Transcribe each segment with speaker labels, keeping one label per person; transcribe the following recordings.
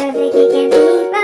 Speaker 1: Cause it can't eat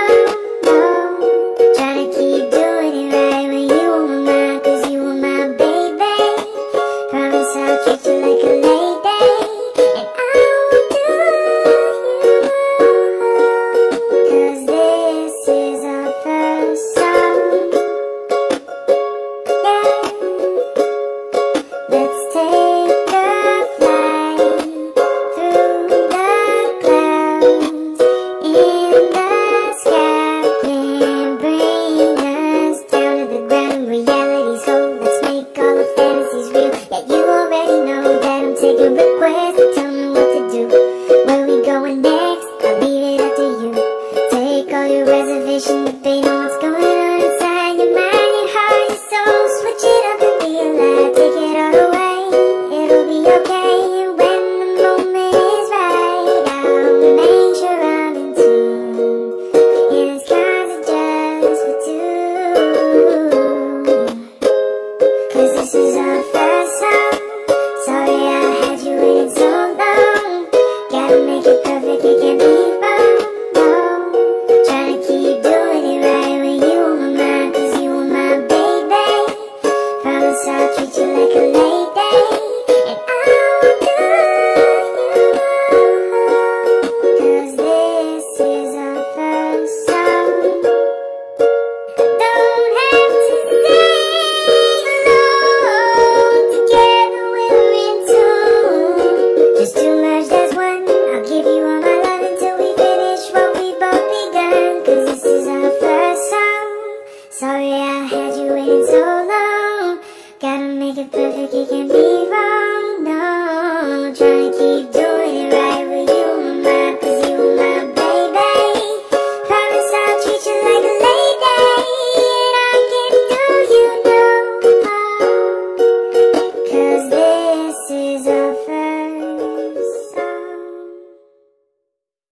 Speaker 1: so long Gotta make it perfect, it can't be wrong, no. Trying to keep doing